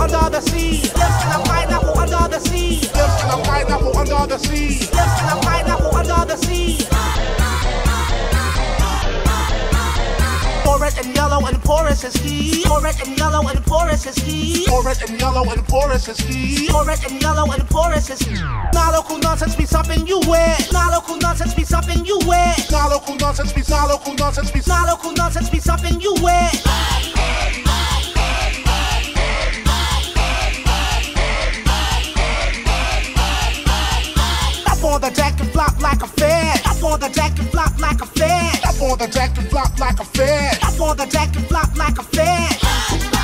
under the sea. Lives in a pineapple under the sea. Lives in a pineapple under the sea. Lives in a pineapple under the sea. It and yellow and porous is he. It and yellow and porous is he. It and yellow and porous is he. It and yellow and porous is he. Not local nonsense be something you wear. Not local nonsense be something you wear. Not local nonsense be not local nonsense be Not local nonsense be something you wear. Like a. Up on the deck and flop like a fan. Up on the deck and flop like a fan. Up on the deck and flop like a fan.